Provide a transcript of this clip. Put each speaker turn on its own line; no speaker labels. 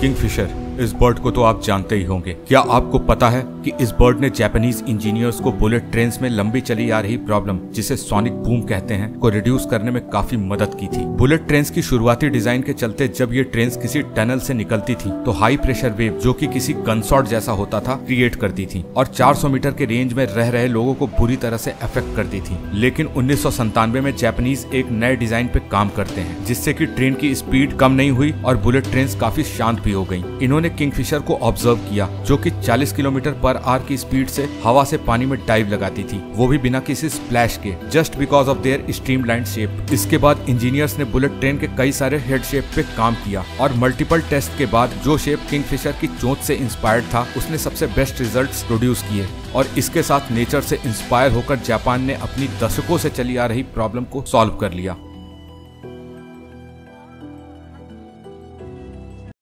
Kingfisher इस bird को तो आप जानते ही होंगे। क्या आपको पता है कि इस बर्ड ने जापानीज इंजीनियर्स को बुलेट ट्रेन में लंबी चली आ रही प्रॉब्लम जिसे सोनिक बूम कहते हैं, को रिड्यूस करने में काफ़ी मदद की थी। बुलेट ट्रेन की शुरुआती डिज़ाइन के चलते जब ये ट्रेन किसी टनल से निकलती थी तो हाई प्रेशर वेव जो कि किसी गनसॉट जैसा होता था क्रिएट करती थी और 400 मीटर के रेंज में रह रहे लोगों को बुरी तरह से अफेक्ट करती थी। लेकिन उन्नीस में जापानीज एक नए डिज़ाइन पे काम करते हैं, जिससे की ट्रेन की स्पीड कम नहीं हुई और बुलेट ट्रेन काफ़ी शांत भी हो गई इन्होंने किंगफिशर को ऑब्ज़र्व किया, जो कि 40 किलोमीटर पर आर की स्पीड से हवा से पानी में डाइव लगाती थी। वो भी बिना किसी स्प्लैश के just because of their streamline shape इसके बाद इंजीनियर्स ने बुलेट ट्रेन के कई सारे हेड शेप पे काम किया और मल्टीपल टेस्ट के बाद जो शेप किंगफिशर की चोट से इंस्पायर्ड था, उसने सबसे बेस्ट रिज़ल्ट प्रोड्यूस किए। और इसके साथ नेचर से इंस्पायर होकर जापान ने अपनी दशकों से चली आ रही प्रॉब्लम को सॉल्व कर लिया।